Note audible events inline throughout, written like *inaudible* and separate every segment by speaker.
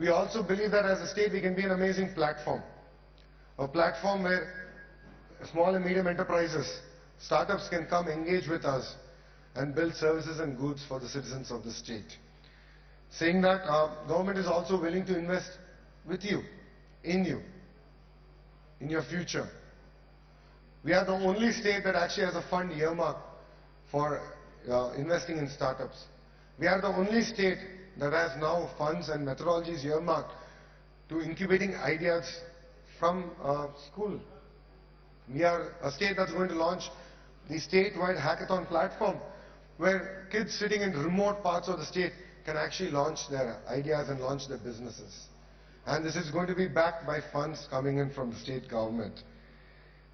Speaker 1: We also believe that as a state we can be an amazing platform. A platform where small and medium enterprises, startups can come engage with us and build services and goods for the citizens of the state. Saying that, our government is also willing to invest with you, in you, in your future. We are the only state that actually has a fund earmarked for uh, investing in startups. We are the only state that has now funds and methodologies earmarked to incubating ideas from uh, school. We are a state that's going to launch the statewide hackathon platform where kids sitting in remote parts of the state can actually launch their ideas and launch their businesses. And this is going to be backed by funds coming in from the state government.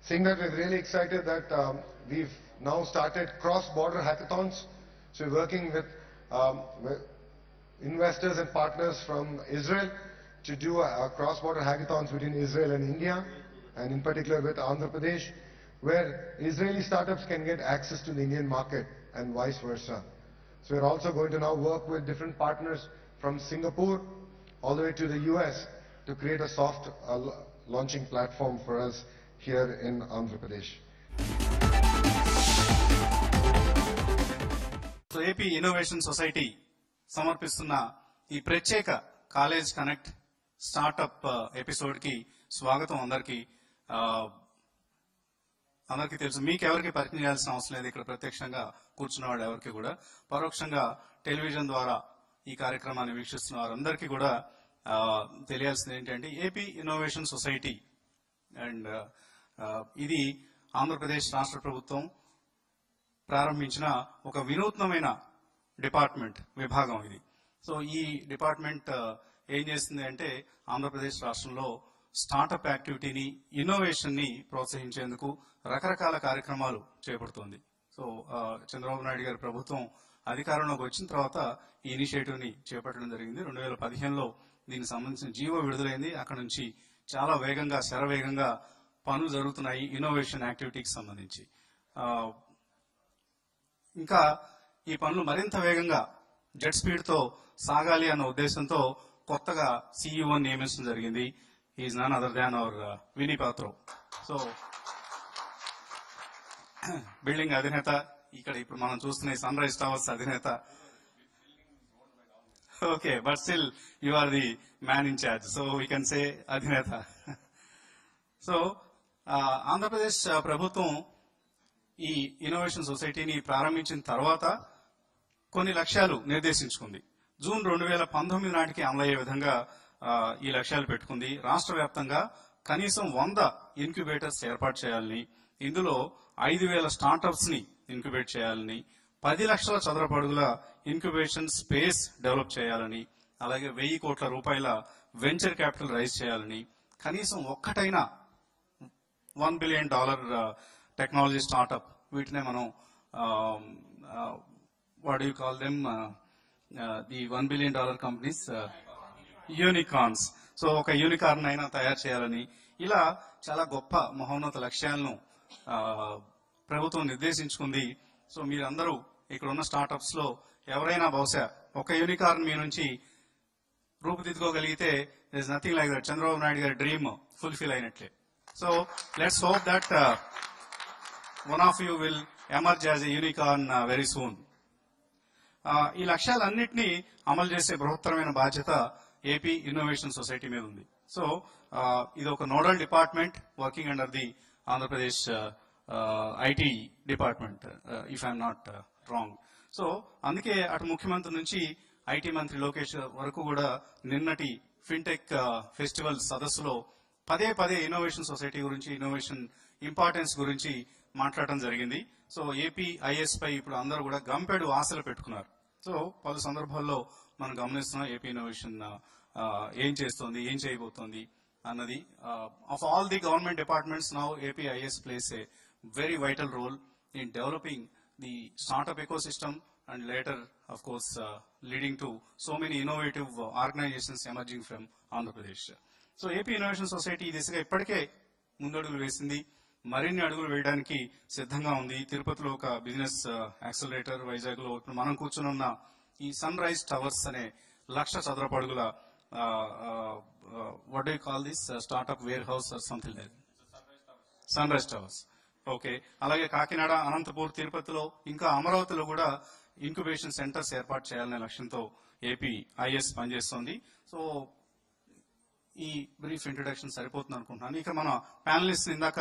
Speaker 1: Saying that we're really excited that um, we've now started cross-border hackathons. So we're working with, um, with investors and partners from Israel to do a, cross-border hackathons between Israel and India, and in particular with Andhra Pradesh, where Israeli startups can get access to the Indian market and vice versa. So we're also going to now work with different partners from Singapore all the way to the US to create a soft uh, launching platform for us here in Andhra Pradesh.
Speaker 2: So AP Innovation Society సమర్పిస్తున్న ఈ ప్రత్యేక college connect startup ఎపిసోడ్కి స్వాగతం అందరికి. Uh, అందరికీ తెలుసు మీకు ఎవరికి పరిచయం చేయాల్సిన అవసరం లేదు ఇక్కడ ప్రత్యక్షంగా కూర్చున్నవాడు ఎవరికి కూడా. పరోక్షంగా టెలివిజన్ ద్వారా ఈ కార్యక్రమాన్ని వీక్షిస్తున్న వారందరికీ కూడా uh, తెలియాల్సింది ఏంటంటే ఏపీ ఇన్నోవేషన్ సొసైటీ అండ్ ఇది ఆంధ్రప్రదేశ్ రాష్ట్ర ప్రభుత్వం ప్రారంభించిన ఒక వినూత్నమైన డిపార్ట్మెంట్ విభాగం ఇది. సో ఈ డిపార్ట్మెంట్ ఏం చేస్తుంది అంటే ఆంధ్రప్రదేశ్ రాష్ట్రంలో స్టార్టప్ యాక్టివిటీని ఇన్నోవేషన్ని ప్రోత్సహించేందుకు రకరకాల కార్యక్రమాలు చేపడుతోంది. సో చంద్రబాబు నాయుడు గారి ప్రభుత్వం అధికారంలోకి వచ్చిన తర్వాత ఈ ఇనిషియేటివ్ని చేపట్టడం జరిగింది. రెండు వేల పదిహేనులో దీనికి సంబంధించిన జీవో విడుదలైంది. అక్కడ నుంచి చాలా వేగంగా శరవేగంగా పనులు జరుగుతున్నాయి ఇన్నోవేషన్ యాక్టివిటీకి సంబంధించి. ఇంకా ఈ పనులు మరింత వేగంగా జెట్ స్పీడ్తో సాగాలి అన్న ఉద్దేశంతో కొత్తగా సీఈఓ నియమించడం జరిగింది. Is none other than our Vini Patro so building అధినేత ఇక్కడ ఇప్పుడు మనం చూస్తున్న సన్ రైజ్ టవర్స్ అధినేత. Okay but still you are the man in charge so we can say అధినేత. సో ఆంధ్రప్రదేశ్ uh, uh, ప్రభుత్వం ఈ ఇన్నోవేషన్ సొసైటీని ప్రారంభించిన తర్వాత కొన్ని లక్ష్యాలు నిర్దేశించుకుంది. జూన్ రెండు వేల పంతొమ్మిది నాటికి అమలయ్యే విధంగా ఈ లక్ష్యాలు పెట్టుకుంది. రాష్ట్ర వ్యాప్తంగా కనీసం వంద ఇన్క్యుబేటర్స్ ఏర్పాటు చేయాలని ఇందులో ఐదు వేల స్టార్టప్స్ని ఇన్క్యుబేట్ చేయాలని పది లక్షల చదరపడుగుల ఇన్క్యుబేషన్ స్పేస్ డెవలప్ చేయాలని అలాగే వెయ్యి కోట్ల రూపాయల వెంచర్ క్యాపిటల్ రైజ్ చేయాలని కనీసం ఒక్కటైనా one billion dollar technology startup వీటినే మనం what you call them the one billion dollar companies unicorns so ఒక యూనికార్న్ అయినా తయారు చేయాలని ఇలా చాలా గొప్ప మహోన్నత లక్ష్యాలను ప్రభుత్వం నిర్దేశించుకుంది. సో మీరందరూ ఇక్కడ ఉన్న స్టార్టప్స్లో ఎవరైనా బహుశా ఒక యూనికార్న్ మీ నుంచి రూపుదిద్దుకోగలిగితే is nothing like that Chandrababu Naidu గారి dream fulfil అయినట్లే. So let's hope that one of you will emerge as a unicorn very soon ఈ లక్ష్యాలన్నింటినీ అమలు చేసే బృహత్తరమైన బాధ్యత ఏపీ ఇన్నోవేషన్ సొసైటీ మీద ఉంది. సో ఇది ఒక nodal department working under the Andhra Pradesh IT department if I'm not wrong. So అందుకే అటు ముఖ్యమంత్రి నుంచి ఐటీ మంత్రి లోకేష్ వరకు కూడా నిన్నటి ఫిన్టెక్ ఫెస్టివల్ సదస్సులో పదే పదే ఇన్నోవేషన్ సొసైటీ గురించి ఇన్నోవేషన్ ఇంపార్టెన్స్ గురించి మాట్లాడటం జరిగింది. సో ఏపీ ఐఎస్ పై ఇప్పుడు అందరూ కూడా గంపెడు ఆశలు పెట్టుకున్నారు. సో పలు సందర్భాల్లో మనం గమనిస్తున్నాం ఏపీ ఇన్నోవేషన్ ఏం చేస్తోంది ఏం చేయబోతోంది అన్నది. Of all the government departments now AP IS plays a very vital role in developing the startup ecosystem and later of course uh, leading to so many innovative uh, organizations emerging from Andhra Pradesh so AP innovation society ఈ దిశగా ఇప్పటికే ముందడుగులు వేసింది. మరిన్ని అడుగులు వేయడానికి సిద్ధంగా ఉంది. తిరుపతిలో ఒక బిజినెస్ యాక్సలరేటర్ వైజాగ్లో ఇప్పుడు మనం కూర్చుని ఉన్న ఈ సన్ రైజ్ టవర్స్ అనే లక్ష చదరపు అడుగుల you call this startup warehouse something like Sunrise Towers. Okay అలాగే కాకినాడ అనంతపూర్ తిరుపతిలో ఇంకా అమరావతిలో కూడా ఇంక్యుబేషన్ సెంటర్స్ ఏర్పాటు చేయాలనే లక్ష్యంతో ఏపీ ఐఎస్ పనిచేస్తోంది. సో ఈ బ్రీఫ్ ఇంట్రడక్షన్ సరిపోతుంది అనుకుంటున్నాను ఇక మన ప్యానలిస్ట్ ఇందాక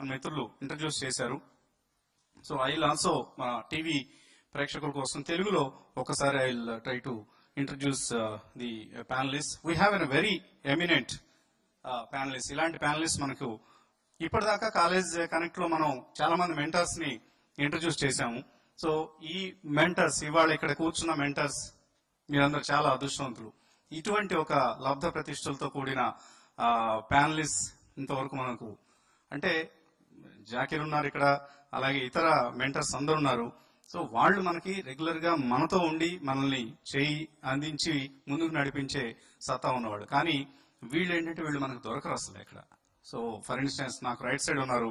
Speaker 2: మన మిత్రులు ఇంట్రడ్యూస్ చేశారు. సో ఐ విల్ ఆల్సో మన టీవీ ప్రేక్షకుల కోసం తెలుగులో ఒకసారి I will try to introduce the panelist we have an very eminent panelist ఇలాంటి ప్యానలిస్ట్ మనకు ఇప్పటిదాకా కాలేజ్ కనెక్ట్లో మనం చాలా మంది మెంటర్స్ని ఇంట్రడ్యూస్ చేశాము. సో ఈ మెంటర్స్ ఇవాళ ఇక్కడ కూర్చున్న మెంటర్స్ మీరందరూ చాలా అదృష్టవంతులు. ఇటువంటి ఒక లబ్ధ ప్రతిష్టలతో కూడిన uh, ప్యానలిస్ట్ ఇంతవరకు మనకు అంటే జాకిర్ ఉన్నారు ఇక్కడ అలాగే ఇతర మెంటర్స్ అందరు ఉన్నారు. సో వాళ్ళు మనకి రెగ్యులర్గా మనతో ఉండి మనల్ని చేయి అందించి ముందుకు నడిపించే సత్తా ఉన్నవాడు. కానీ వీళ్ళు ఏంటంటే వీళ్ళు మనకు దొరకరు అసలు ఇక్కడ సో ఫర్ ఇన్స్టెన్స్ నాకు రైట్ సైడ్ ఉన్నారు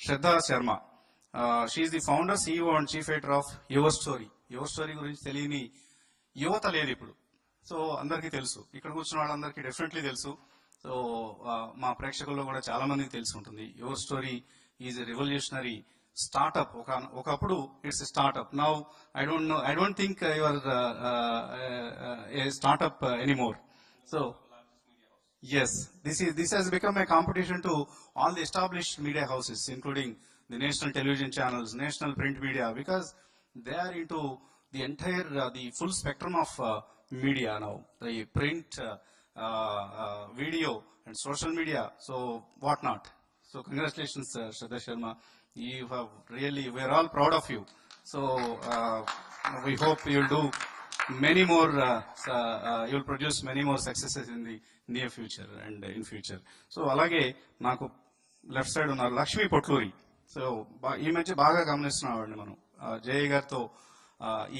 Speaker 2: Shraddha Sharma. She's the founder CEO and chief editor of YourStory YourStory గురించి తెలియని యువత లేదు ఇప్పుడు. సో అందరికీ తెలుసు. ఇక్కడ కూర్చున్న వాళ్ళందరికీ డెఫినెట్లీ తెలుసు. సో మా ప్రేక్షకుల్లో కూడా చాలా మందికి తెలిసి ఉంటుంది YourStory is a revolutionary startup. Okapadu, it's a startup. Now, I don't know, I don't think uh, you are uh, uh, a startup anymore. So, yes, this, is, this has become a competition to all the established media houses, including the national television channels, national print media, because they are into the entire, uh, the full spectrum of uh, media now, the print, uh, video, and social media, so whatnot. So congratulations Shraddha Sharma you have we're all proud of you so we hope you'll do many more, uh, uh, you'll produce many more successes in the near future and so అలాగే నాకు left side ఉన్నారు Lakshmi Potluri so ఈ మధ్య బాగా గమనిస్తున్నామండి మనం జయ గారితో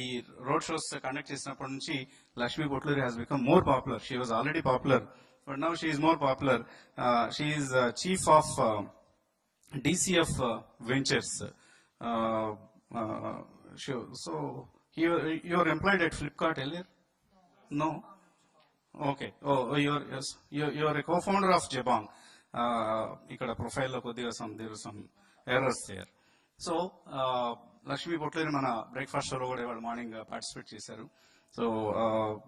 Speaker 2: ఈ road shows conduct చేసినప్పటి నుంచి Lakshmi Potluri has become more popular she was already popular but now she is more popular. Uh, she is uh, chief of uh, DCF Ventures. Uh, so, you, you are employed at Flipkart earlier? No? Okay. Oh, oh, you are, yes. you, you are a co-founder of Jabong. Uh, profile there are some errors there. So, Lakshmi, Lakshmi Potluri, mana breakfast show morning uh, participate So, uh,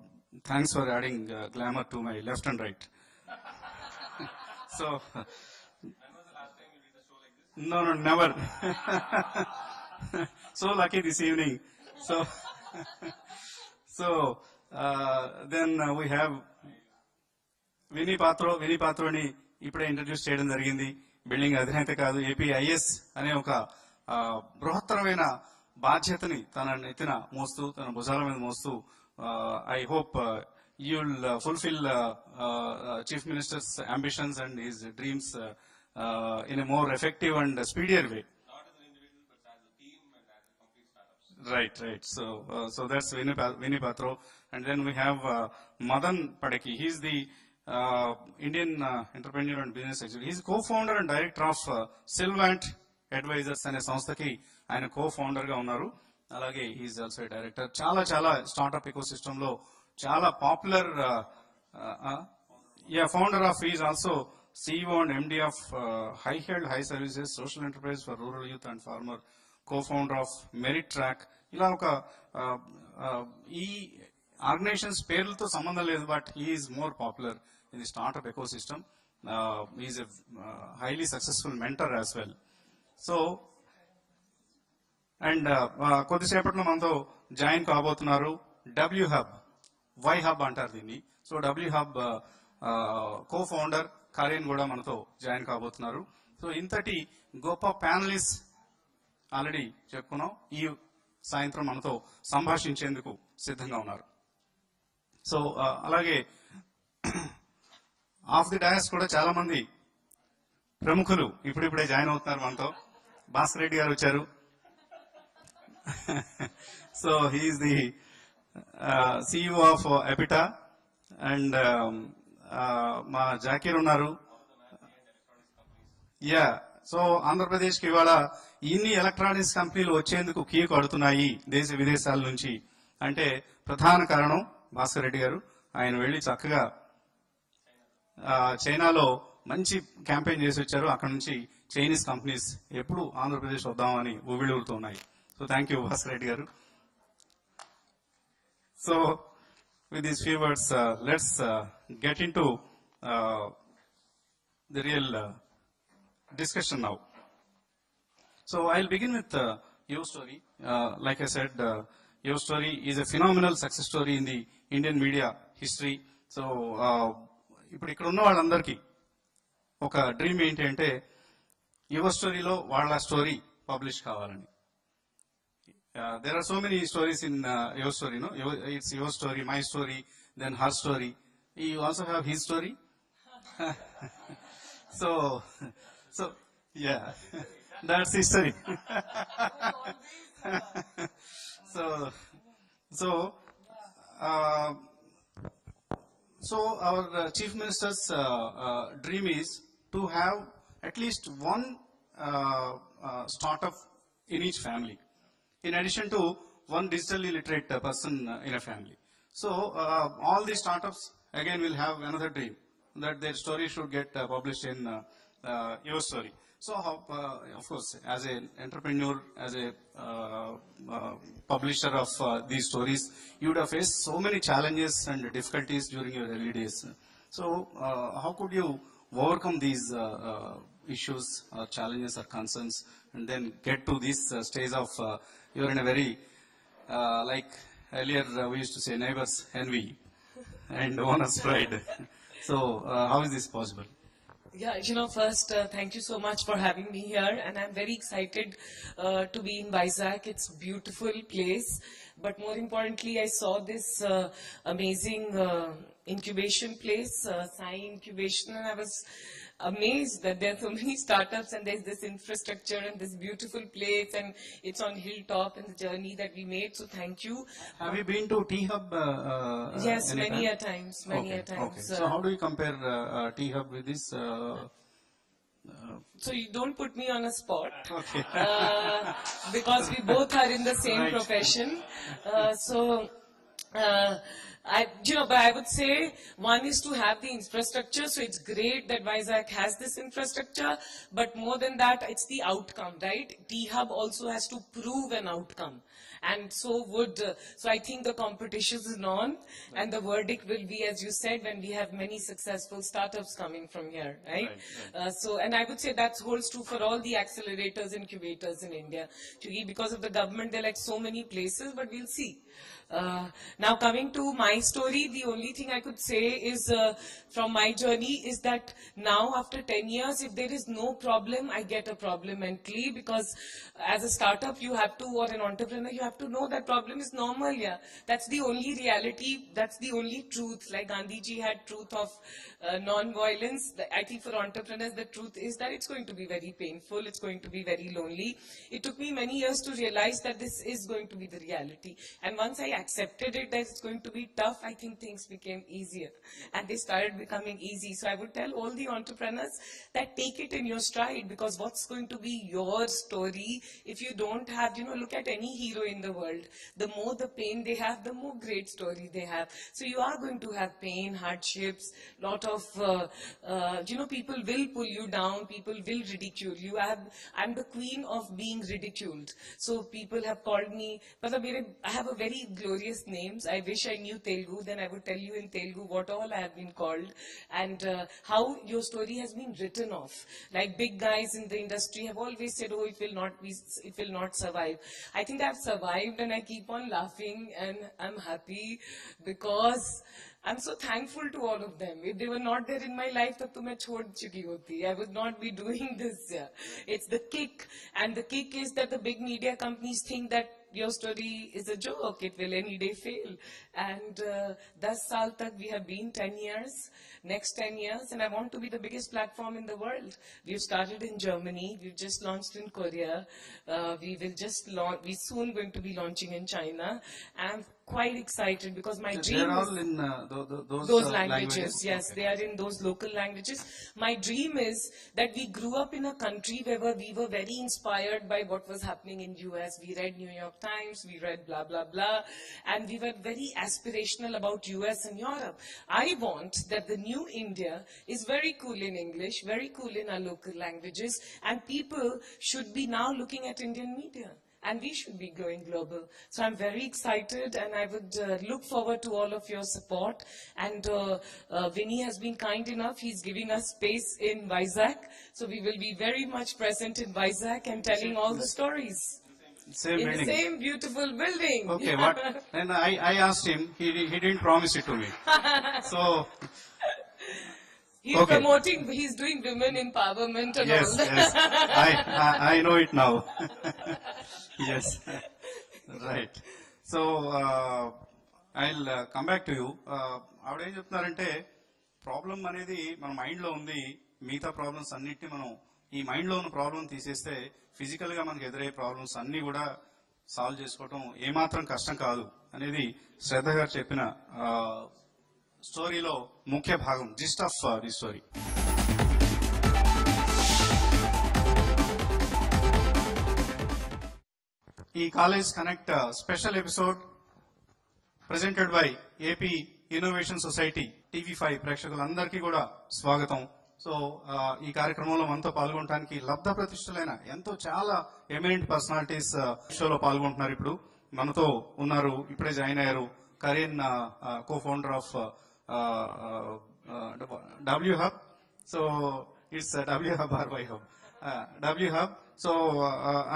Speaker 2: thanks for adding glamour to my left and right so no no never so lucky this evening so so then we have we Vini Patro Vini పాత్రోని ఇప్పుడే introduce చేయడం జరిగింది. Building అధినేత కాదు AP is అనే ఒక బృహత్తరమైన బాధ్యతని తన నెత్తిన మోస్తూ తన భుజాల మీద మోస్తూ Uh, I hope uh, you'll uh, fulfill Chief Minister's ambitions and his dreams in a more effective and speedier way. Right, right. So, uh, so that's Vinny, Patro. And then we have uh, Madan Padaki. He's the uh, Indian entrepreneur and business executive. He's co-founder and director of Silvant Advisors and a co-founder of ఉన్నారు అలాగే he's also director చాలా చాలా startup ఎకో సిస్టమ్లో చాలా popular yeah founder of is also CEO and MD of high held high services social enterprise for rural youth and farmer co-founder of MeritTrack ఇలా ఒక ఈ ఆర్గనైజేషన్స్ పేర్లతో సంబంధం లేదు but is more popular in the startup ecosystem is a highly successful mentor as well so and కొద్దిసేపట్లో మనతో join కాబోతున్నారు W hub why hub అంటారు దీన్ని. So W hub co-founder Karin కూడా మనతో జాయిన్ కాబోతున్నారు. సో ఇంతటి గొప్ప ప్యానలిస్ట్ ఆల్రెడీ చెప్పుకున్నాం. ఈ సాయంత్రం మనతో సంభాషించేందుకు సిద్ధంగా ఉన్నారు. సో అలాగే *clears throat* ఆఫ్ ది డయాస్ కూడా చాలా మంది ప్రముఖులు ఇప్పుడిప్పుడే జాయిన్ అవుతున్నారు మనతో. భాస్కర్ రెడ్డి గారు వచ్చారు. *laughs* So uh, of the Epita of EPITA and మా జాకీర్ ఉన్నారు. యా సో ఆంధ్రప్రదేశ్కి ఇవాళ ఇన్ని ఎలక్ట్రానిక్స్ కంపెనీలు వచ్చేందుకు కీ కడుతున్నాయి దేశ విదేశాల నుంచి. అంటే ప్రధాన కారణం భాస్కర్ రెడ్డి గారు. ఆయన వెళ్ళి చక్కగా చైనాలో మంచి క్యాంపెయిన్ చేసి వచ్చారు. అక్కడ నుంచి చైనీస్ కంపెనీస్ ఎప్పుడు ఆంధ్రప్రదేశ్ వద్దామని ఉవిళూరుతున్నాయి ఉన్నాయి. సో థ్యాంక్ యూ భాస్ రెడ్డి గారు so with this few words let's get in to the real discussion now so I will begin with YourStory like I said YourStory is a phenomenal success story in the Indian media history so ఇప్పుడు ఇక్కడ ఉన్న వాళ్ళందరికీ ఒక dream ఏంటి అంటే your స్టోరీలో వాళ్ళ story publish కావాలని. Uh, there are so many stories in uh, your story, no? Your, it's your story, my story, then her story. You also have his story. *laughs* so, so yeah, that's history. *laughs* so, so, uh, so our uh, chief minister's uh, dream is to have at least one startup in each family in addition to one digitally literate person uh, in a family. So uh, all these startups again will have another dream that their story should get uh, published in your story. So uh, of course, as an entrepreneur, as a uh, uh, publisher of these stories, you would have faced so many challenges and difficulties during your early days. So how could you overcome these issues or challenges or concerns and then get to this stage of you're in a very uh, like earlier uh, we used to say neighbors envy and owner's pride. *laughs* so uh, how is this possible?
Speaker 3: Yeah, you know, first, uh, thank you so much for having me here, and I'm very excited uh, to be in Vizag. It's beautiful place, but more importantly, I saw this uh, amazing uh, incubation place, uh, Sai Incubation, and I was amazed that there are so *laughs* many startups and there's this infrastructure and this beautiful place, and it's on hilltop and the journey that we made. So thank you.
Speaker 2: Have you been to T Hub? Uh, uh,
Speaker 3: Yes,
Speaker 2: any
Speaker 3: many
Speaker 2: time?
Speaker 3: a times, many
Speaker 2: okay,
Speaker 3: a times.
Speaker 2: Okay. So
Speaker 3: uh,
Speaker 2: how do you compare uh, uh, T Hub with this? Uh,
Speaker 3: so you don't put me on a spot. *laughs*
Speaker 2: okay.
Speaker 3: uh, because we both are in the same
Speaker 2: Right.
Speaker 3: profession. Uh, so, uh, I, you know, but I would say one is to have the infrastructure. So it's great that Vizag has this infrastructure, but more than that, it's the outcome, right? T Hub also has to prove an outcome. And so would, uh, so I think the competition is on and the verdict will be, as you said, when we have many successful startups coming from here, right?
Speaker 2: Right,
Speaker 3: Uh, so, and I would say that holds true for all the accelerators, incubators in India. Because of the government, there are like so many places, but we'll see. Uh, now coming to my story, the only thing I could say is uh, from my journey is that now after 10 years, if there is no problem, I get a problem mentally because as a startup, you have to, or an entrepreneur, you have to know that problem is normal, yeah. That's the only reality, that's the only truth. Like Gandhi ji had truth of uh, non-violence. I think for entrepreneurs, the truth is that it's going to be very painful, it's going to be very lonely. It took me many years to realize that this is going to be the reality. And once I accepted it that it's going to be tough, I think things became easier and they started becoming easy. So I would tell all the entrepreneurs that take it in your stride because what's going to be your story if you don't have, you know, look at any hero in the world. The more the pain they have, the more great story they have. So you are going to have pain, hardships, lot of, uh, uh, you know, people will pull you down, people will ridicule you. I have, I'm the queen of being ridiculed. So people have called me, I have a very glorious names. I wish I knew Telugu, then I would tell you in Telugu what all I have been called and uh, how your story has been written off. Like big guys in the industry have always said, oh, it will not be, it will not survive. I think I've survived and I keep on laughing and I'm happy because I'm so thankful to all of them. If they were not there in my life, तब तो मैं छोड़ चुकी होती. I would not be *laughs* doing this. Yeah. It's the kick, and the kick is that the big media companies think that your story is a joke. It will any day fail. And uh, 10 saal tak we have been 10 years. Next 10 years, and I want to be the biggest platform in the world. We've started in Germany. We've just launched in Korea. Uh, we will just launch. We're soon going to be launching in China. I'm quite excited because my dream
Speaker 2: They're
Speaker 3: is
Speaker 2: all in uh, tho- tho- those,
Speaker 3: those
Speaker 2: uh,
Speaker 3: languages, yes,
Speaker 2: Okay.
Speaker 3: they are in those local languages. My dream is that we grew up in a country where we were very inspired by what was happening in US. We read New York York Times, we read blah, blah, blah, and we were very aspirational about US and Europe. I want that the new India is very cool in English, very cool in our local languages, and people should be now looking at Indian media. And we should be going global. So I'm very excited and I would uh, look forward to all of your support. And uh, uh, Vinny has been kind enough. He's giving us space in Vizag. So we will be very much present in Vizag and telling all the stories.
Speaker 2: Same
Speaker 3: In the
Speaker 2: building.
Speaker 3: same beautiful building.
Speaker 2: Okay, what? And I, I asked him, he, he didn't promise it to me. So,
Speaker 3: He's
Speaker 2: Okay.
Speaker 3: promoting, he's doing women empowerment and
Speaker 2: yes,
Speaker 3: all that.
Speaker 2: yes, I, I, I know it now. yes, right. So, uh, I'll uh, come back to you. Uh, ఆవిడ ఏం చెప్తున్నారంటే problem అనేది మన మైండ్లో ఉంది మిగతా problems అన్నిటిని మనం ఈ మైండ్లో ఉన్న ప్రాబ్లం తీసేస్తే ఫిజికల్గా మనకు ఎదురయ్యే ప్రాబ్లమ్స్ అన్ని కూడా సాల్వ్ చేసుకోవటం ఏమాత్రం కష్టం కాదు అనేది శ్రద్ధ గారు చెప్పిన స్టోరీలో ముఖ్య భాగం జిస్ట్ ఆఫ్ ది స్టోరీ ఈ college connect special episode presented by AP innovation society TV five ప్రేక్షకులందరికీ కూడా స్వాగతం. సో ఈ కార్యక్రమంలో మనతో పాల్గొనడానికి లబ్ధ ప్రతిష్ఠులైన ఎంతో చాలా ఎమినెంట్ పర్సనాలిటీస్ షోలో పాల్గొంటున్నారు ఇప్పుడు. మనతో ఉన్నారు ఇప్పుడే జాయిన్ అయ్యారు Karin co founder of W hub so it's W hub R Y hub W hub so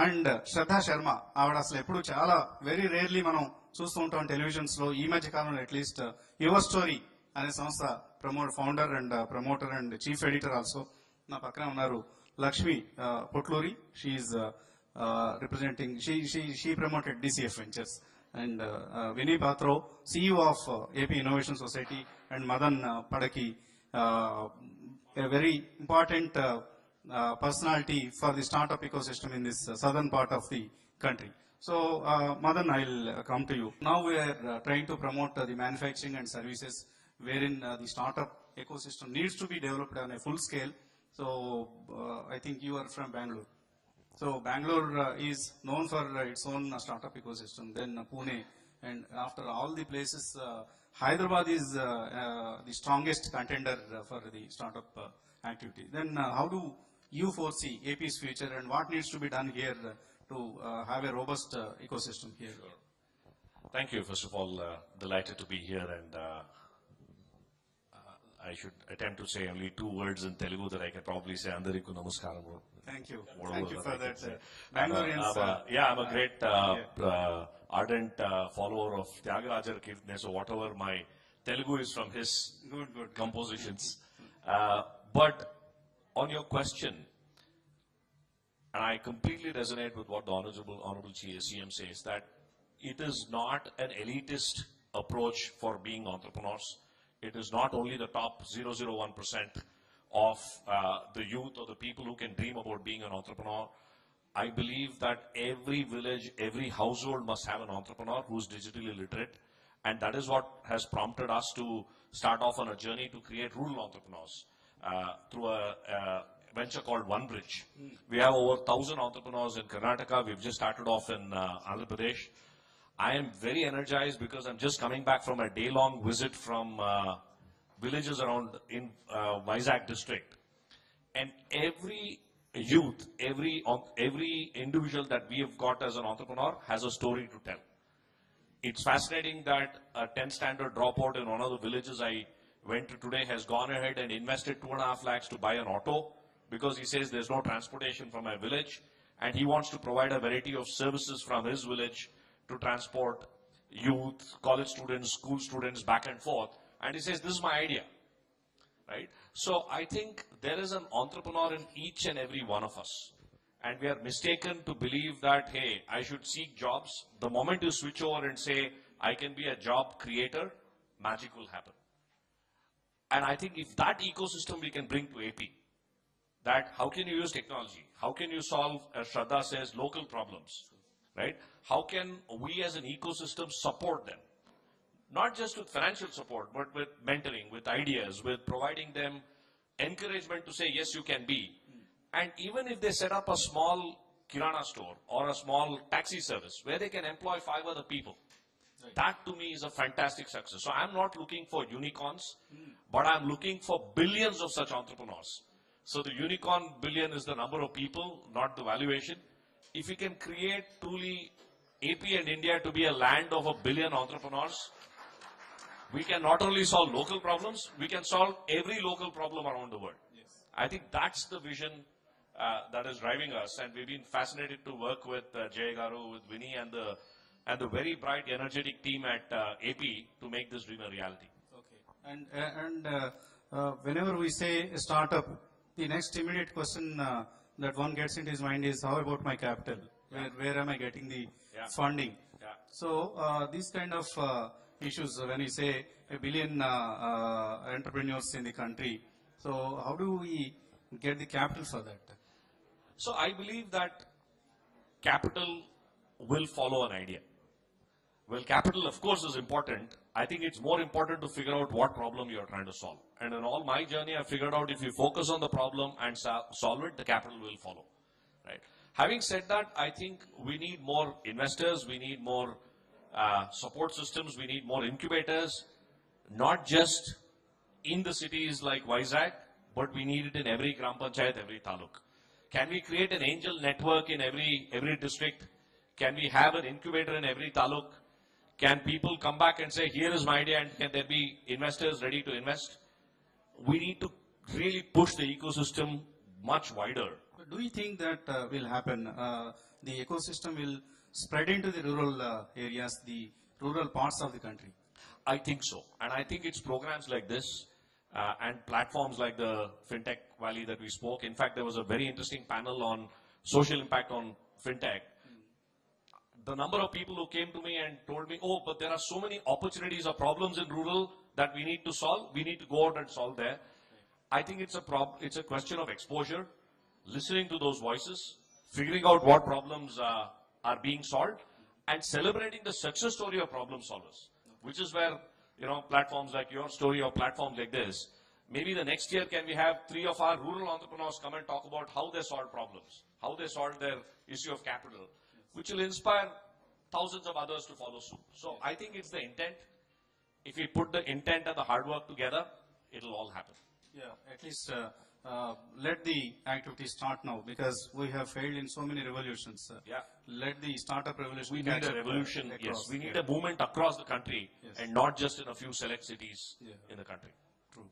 Speaker 2: and Shraddha Sharma ఆవిడ అసలు ఎప్పుడు చాలా వెరీ రేర్లీ మనం చూస్తూ ఉంటాం టెలివిజన్స్లో ఈ మధ్య కాలంలో అట్లీస్ట్ యువర్ స్టోరీ అనే సంస్థ promote founder and promoter and chief editor also నా పక్కన ఉన్నారు Lakshmi Potluri she representing she she she promoted DCF ventures and వినీ Patro CEO of AP innovation society and Madan Padaki a very important uh, uh, personality for the startup ecosystem in this uh, southern part of the country. So, uh, Madan, I'll uh, come to you. Now we are uh, trying to promote uh, the manufacturing and services wherein uh, the startup ecosystem needs to be developed on a full scale. So, uh, I think you are from Bangalore. So Bangalore uh, is known for its own startup ecosystem. Then Pune, and after all the places, Hyderabad is the strongest contender for the startup activity. Then how do you foresee AP's future, and what needs to be done here to uh, have a robust uh, ecosystem here? Sure.
Speaker 4: Thank you. First of all, uh, delighted to be here, and I should attempt to say only two words in Telugu that I can probably say. Andariku namaskaramu.
Speaker 2: Thank you. Thank you for that.
Speaker 4: say.
Speaker 2: Uh, Bangaloreans. Uh,
Speaker 4: yeah, I'm a great uh, uh, ardent uh, follower of Tyagarajar Kirtne, so whatever my Telugu is from his
Speaker 2: Good, good.
Speaker 4: compositions. Uh, but on your question, and I completely resonate with what the Honorable, Honorable CM says, that it is not an elitist approach for being entrepreneurs. It is not only the top 001% of uh, the youth or the people who can dream about being an entrepreneur. I believe that every village, every household must have an entrepreneur who's digitally literate. And that is what has prompted us to start off on a journey to create rural entrepreneurs uh, through a, a venture called OneBridge. We have over 1,000 entrepreneurs in Karnataka. We've just started off in uh, Andhra Pradesh. I am very energized because I'm just coming back from a day-long visit from uh, villages around in uh, Vizag district. And every youth, every, every individual that we have got as an entrepreneur has a story to tell. It's fascinating that a 10th standard dropout in one of the villages I went to today has gone ahead and invested two and a half lakhs to buy an auto because he says there's no transportation from my village and he wants to provide a variety of services from his village to transport youth, college students, school students back and forth. And he says, this is my idea right? So I think there is an entrepreneur in each and every one of us. And we are mistaken to believe that, hey, I should seek jobs. The moment you switch over and say, I can be a job creator, magic will happen. And I think if that ecosystem we can bring to AP, that how can you use technology? How can you solve, as Shraddha says, local problems, right? How can we as an ecosystem support them? not just with financial support, but with mentoring, with ideas, with providing them encouragement to say, yes, you can be. And even if they set up a small kirana store or a small taxi service where they can employ five other people. That to me is a fantastic success. So I'm not looking for unicorns, hmm. but I'm looking for billions of such entrepreneurs. So the unicorn billion is the number of people, not the valuation. If we can create truly AP and India to be a land of a billion entrepreneurs, we can not only solve local problems, we can solve every local problem around the world. I think that's the vision uh, that is driving us, and we've been fascinated to work with uh, Jay Garu, with Vinny, and the and the very bright, energetic team at uh, AP to make this dream a reality.
Speaker 2: Okay. And, uh, and uh, uh, whenever we say startup, the next immediate question uh, that one gets into his mind is, how about my capital? Where, where am I getting the funding?
Speaker 4: Yeah.
Speaker 2: So uh, these kind of uh, issues, when you say a billion uh, uh, entrepreneurs in the country, so how do we get the capital for that?
Speaker 4: So I believe that capital will follow an idea. Well, capital, of course, is important. I think it's more important to figure out what problem you are trying to solve. And in all my journey, I figured out if you focus on the problem and sol- solve it, the capital will follow. Right. Having said that, I think we need more investors, we need more uh, support systems, we need more incubators, not just in the cities like Vizag, but we need it in every Gram Panchayat, every taluk. Can we create an angel network in every, every district? Can we have an incubator in every taluk? Can people come back and say, here is my idea and can there be investors ready to invest? We need to really push the ecosystem much wider.
Speaker 2: Do you think that uh, will happen? Uh, the ecosystem will spread into the rural uh, areas, the rural parts of the country.
Speaker 4: I think so. And I think it's programs like this uh, and platforms like the FinTech Valley that we spoke. In fact, there was a very interesting panel on social impact on FinTech. The number of people who came to me and told me, oh, but there are so many opportunities or problems in rural that we need to solve. We need to go out and solve there. I think it's a prob- it's a question of exposure, listening to those voices, figuring out what problems uh, are being solved, and celebrating the success story of problem solvers, which is where you know platforms like your story or platforms like this. Maybe the next year can we have three of our rural entrepreneurs come and talk about how they solve problems, how they solve their issue of capital, which will inspire thousands of others to follow suit. So I think it's the intent. If we put the intent and the hard work together, it'll all happen.
Speaker 2: Yeah, at least uh, uh, let the activity start now because we have failed in so many revolutions. Uh,
Speaker 4: yeah.
Speaker 2: Let the startup revolution.
Speaker 4: We need a revolution.
Speaker 2: Across, yes,
Speaker 4: we need
Speaker 2: yeah.
Speaker 4: a movement across the country
Speaker 2: yes.
Speaker 4: and not just in a few select cities
Speaker 2: yeah.
Speaker 4: in the country.
Speaker 2: True.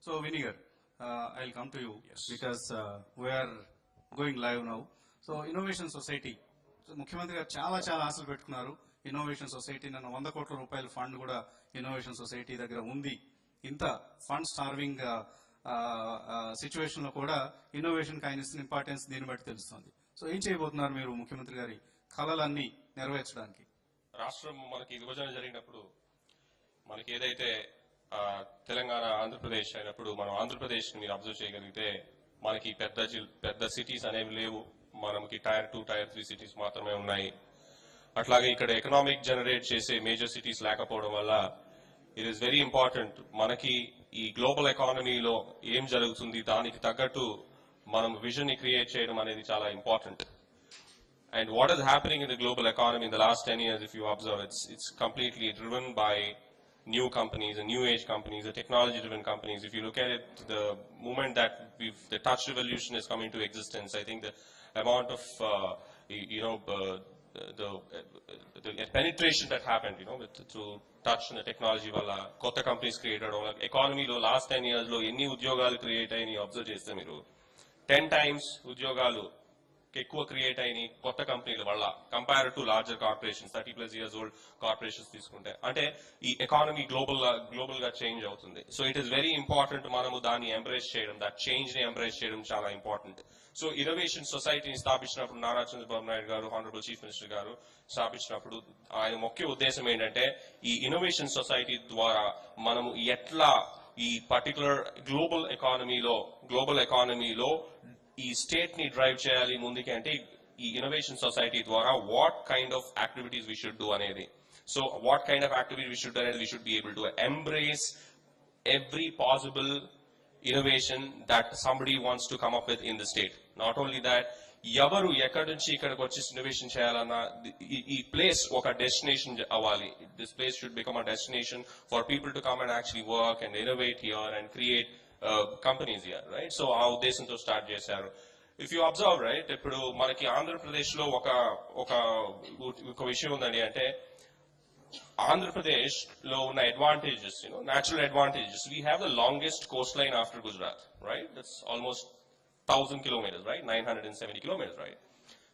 Speaker 2: So, Vinny garu, uh, I'll come to you
Speaker 4: yes.
Speaker 2: because uh, we are going live now. So, Innovation Society ముఖ్యమంత్రి గారు చాలా చాలా ఆశలు పెట్టుకున్నారు. Innovation society నన్ను వంద కోట్ల రూపాయల ఫండ్ కూడా ఇన్నోవేషన్ సొసైటీ దగ్గర ఉంది. ఇంత ఫండ్ స్టార్వింగ్ సిచ్యువేషన్లో కూడా ఇన్నోవేషన్కి ఆయన ఇస్తున్న ఇంపార్టెన్స్ దీన్ని బట్టి తెలుస్తుంది. సో ఏం చేయబోతున్నారు మీరు ముఖ్యమంత్రి గారి కళలన్నీ నెరవేర్చడానికి?
Speaker 5: రాష్ట్రం మనకి విభజన జరిగినప్పుడు మనకి ఏదైతే తెలంగాణ ఆంధ్రప్రదేశ్ అయినప్పుడు మనం ఆంధ్రప్రదేశ్ మీరు అబ్జర్వ్ చేయగలిగితే మనకి పెద్ద జిల్- పెద్ద సిటీస్ అనేవి లేవు. మనకి tier two tier three cities మాత్రమే ఉన్నాయి అట్లాగే ఇక్కడ ఎకనామిక్ జనరేట్ చేసే మేజర్ సిటీస్ లేకపోవడం వల్ల ఇట్ ఈస్ వెరీ ఇంపార్టెంట్ మనకి ఈ గ్లోబల్ ఎకానమీలో ఏం జరుగుతుంది దానికి తగ్గట్టు మనం విజన్ ని క్రియేట్ చేయడం అనేది చాలా important And what is happening in the global economy in the last 10 years, if you observe, it's, it's completely driven by new companies and new age companies, the technology driven companies. If you look at it, the moment that we've, the touch revolution has come into existence, I think the amount of, uh, you, you know, uh, the, the, the penetration that happened, you know, with, through touch and the technology వల్ల కొత్త companies create అవడం వల్ల ఎకానమీలో last ten years లో ఎన్ని ఉద్యోగాలు create అయ్యి observe చేస్తే మీరు టెన్ టైమ్స్ ఉద్యోగాలు ఎక్కువ క్రియేట్ అయినాయి కొత్త కంపెనీల వల్ల compare to larger corporations thirty plus years old corporations తీసుకుంటే. అంటే ఈ ఎకానమీ గ్లోబల్ గ్లోబల్గా చేంజ్ అవుతుంది. So it is very important మనము దాన్ని ఎంబ్రేస్ చేయడం దట్ చేంజ్ని ఎంబ్రేస్ చేయడం చాలా ఇంపార్టెంట్ సో ఇన్నోవేషన్ సొసైటీని స్థాపించినప్పుడు నారా చంద్రబాబు నాయుడు గారు హానరబుల్ చీఫ్ మినిస్టర్ గారు స్థాపించినప్పుడు ఆయన ముఖ్య ఉద్దేశం ఏంటంటే ఈ ఇన్నోవేషన్ సొసైటీ ద్వారా మనము ఎట్లా ఈ పర్టికులర్ గ్లోబల్ ఎకానమీలో గ్లోబల్ ఎకానమీలో ఈ స్టేట్ ని డ్రైవ్ చేయాలి ముందుకి అంటే ఈ ఇన్నోవేషన్ సొసైటీ ద్వారా what kind of activities we should do అనేది so what kind of activity we should అనేది we should be able to embrace every possible innovation that somebody wants to come up with in the state. Not only that, ఎవరు ఎక్కడి నుంచి ఇక్కడికి వచ్చి innovation చేయాలన్నా ఈ- ఈ ప్లేస్ ఒక డెస్టినేషన్ అవ్వాలి this place should become a destination for people to come and actually work and innovate here and create companies here right so ఆ ఉద్దేశంతో స్టార్ట్ చేశారు ఇఫ్ యూ అబ్జర్వ్ రైట్ ఇప్పుడు మనకి ఆంధ్రప్రదేశ్ లో ఒక ఒక ఒక విషయం ఉందండి అంటే ఆంధ్రప్రదేశ్ లో ఉన్న advantages you know natural advantages we have the longest Coast line after Gujarat right that's almost thousand kilometres right nine hundred and seventy kilometres right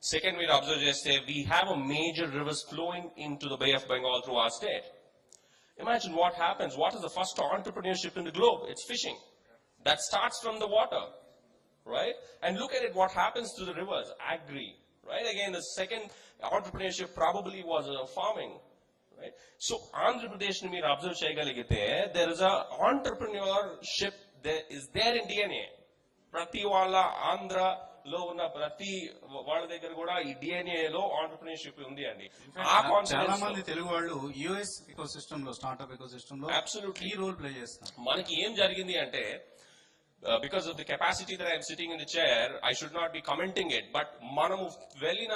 Speaker 5: second మీరు అబ్జర్వ్ చేస్తే we have a major reverse flowing in to the bay of Bengal through or state Imagine what happens. What is the first entrepreneurship in the globe? It's fishing. That starts from the water, right? And look at it, what happens to the rivers? Agri, right? Again, the second entrepreneurship probably was uh, farming, right? So, Andhra Pradesh, ni మీరు observe చేయగలిగితే, there is a entrepreneurship that is there in DNA. ప్రతి వాళ్ళ ఆంధ్రలో ఉన్న ప్రతి వాళ్ళ దగ్గర కూడా ఈ డిఎన్ఏ లో ఆంటర్ప్రినర్షిప్ ఉంది అండి ఆ
Speaker 2: చాలా
Speaker 5: confidence
Speaker 2: మంది
Speaker 5: లో-
Speaker 2: తెలుగు వాళ్ళు యుఎస్ ఎకో సిస్టమ్ లో స్టార్ట్అప్ ఎకో సిస్టమ్ లో
Speaker 5: Absolutely.
Speaker 2: ఈ రోల్ ప్లే చేస్తున్నారు
Speaker 5: మనకి ఏం జరిగింది అంటే because of the capacity that I'm sitting in the chair I should not be commenting it but మనము వెళ్ళిన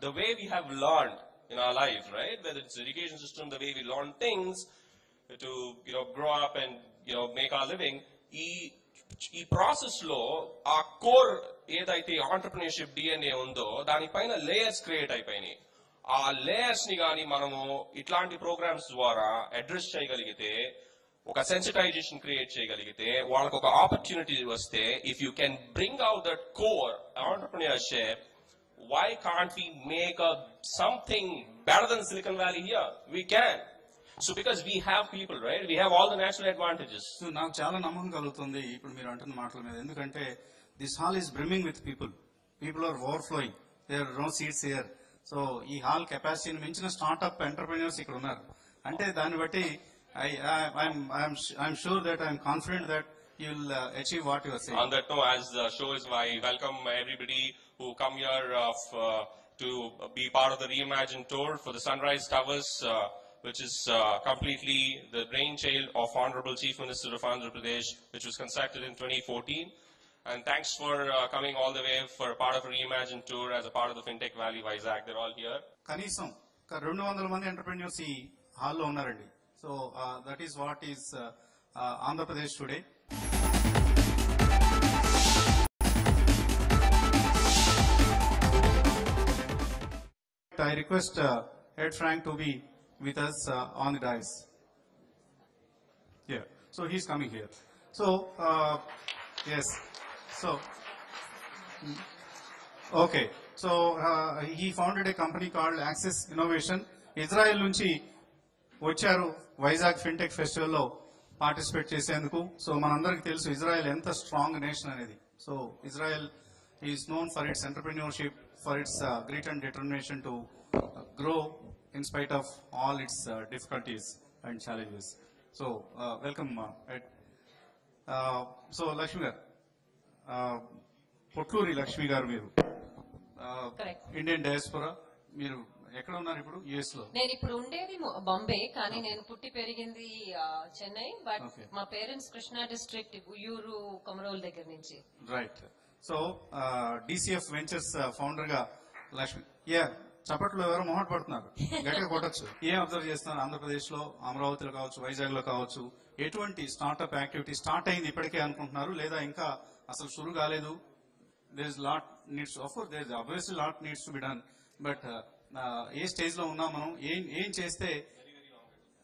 Speaker 5: the way we have learn in our life right whether it's education system the way we learn things to you know grow up and you know make are living ఈ ఈ process లో ఆ core ఏదైతే entrepreneurship DNA ఉందో దానిపైన layers create అయిపోయినాయి ఆ layers ని గాని మనము ఇట్లాంటి ప్రోగ్రామ్స్ ద్వారా అడ్రస్ చేయగలిగితే ఒక సెన్సిటైజేషన్ క్రియేట్ చేయగలిగితే వాళ్ళకి ఒక ఆపర్చునిటీ వస్తే if you can bring out that core entrepreneurship why can't we make a something better than Silicon valley here? We can. So because we have people, right? We have all the natural
Speaker 2: so నాకు చాలా నమ్మకం కలుగుతుంది ఇప్పుడు మీరు అంటున్న మాటల మీద ఎందుకంటే this hall is brimming with people people are overflowing there no seats here so ఈ హాల్ కెపాసిటీని మించిన స్టార్ట్అప్ ఎంటర్ప్రీనియర్స్ ఇక్కడ ఉన్నారు అంటే దాన్ని బట్టి I I'm sure that I'm confident that you will achieve what your saying
Speaker 5: On that note, as the show is, I welcome everybody who come here uh, f- uh, to be part of the Reimagine tour for the Sunrise Towers, uh, which is uh, completely the brainchild of Honorable Chief Minister of Andhra Pradesh, which was constructed in 2014. And thanks for uh, coming all the way for a part of a Reimagine tour as a part of the FinTech Valley Vizag. They're all here.
Speaker 2: కనీసం ఒక రెండు వందల మంది entrepreneurs ఈ హాల్లో ఉన్నారండి so uh, that is what is uh, uh, Andhra Pradesh today. I request uh, Ed Frank to be with us uh, on the dais. Yeah, so he's coming here. So, uh, yes, so, mm. okay. So, uh, he founded a company called Access Innovation. Israel నుంచి వచ్చారు Vizag fintech ఫెస్టివల్లో participate చేసేందుకు. So మనందరికీ తెలుసు Israel ఎంత strong nation అనేది. So Israel is known for its entrepreneurship for its great and determination to grow in spite of all its difficulties and challenges. So welcome so Lakshmi గారు పొట్లూరి లక్ష్మి గారు మీరు. Indian diaspora మీరు ఎక్కడ ఉన్నారు ఇప్పుడు? యుఎస్లో
Speaker 6: నేను ఇప్పుడు ఉండేది బాంబే కానీ నేను పుట్టి పెరిగింది చెన్నై బట్. మా పేరెంట్స్ కృష్ణా డిస్ట్రిక్ట్ ఉయ్యూరు కొమరోల్ దగ్గర నుంచి.
Speaker 2: రైట్ సో డిసిఎఫ్ వెంచర్స్ ఫౌండర్గా లక్ష్మి యా చప్పట్లో ఎవరో మొహట పడుతున్నారు? గట్టిగా కొట్టచ్చు. ఏం అబ్జర్వ్ చేస్తున్నారు? ఆంధ్రప్రదేశ్లో అమరావతిలో కావచ్చు వైజాగ్లో కావచ్చు ఎటువంటి స్టార్ట్అప్ యాక్టివిటీ స్టార్ట్ అయింది ఇప్పటికే అనుకుంటున్నారు? లేదా ఇంకా అసలు షురు కాలేదు? There is lot needs of there is obviously lot needs to be done but ఏ స్టేజ్లో ఉన్నాం మనం ఏం ఏం చేస్తే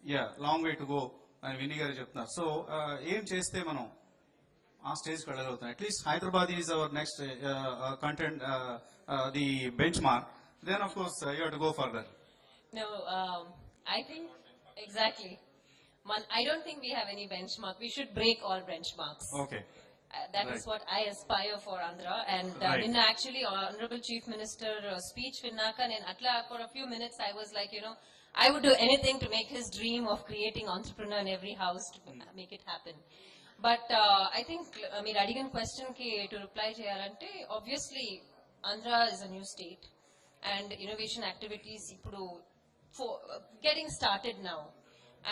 Speaker 2: yeah long way to go అని విని గారు చెప్తున్నారు సో ఏం చేస్తే మనం ఆ stage వెళ్ళగలుగుతాం at least Hyderabad is our next content the benchmark then of course you to go further
Speaker 6: No, um, I think exactly. I don't think we have any benchmark. We should break all benchmarks.
Speaker 2: Okay
Speaker 6: Uh, that
Speaker 2: right.
Speaker 6: is what I aspire for Andhra. And uh,
Speaker 2: right.
Speaker 6: in actually, Honorable Chief Minister uh, speech Vinnakan in Atla, for a few minutes, I was like, you know, I would do anything to make his dream of creating entrepreneur in every house to mm. make it happen. But uh, I think, I mean, Adigan question ki to reply to obviously, Andhra is a new state and innovation activities for uh, getting started now.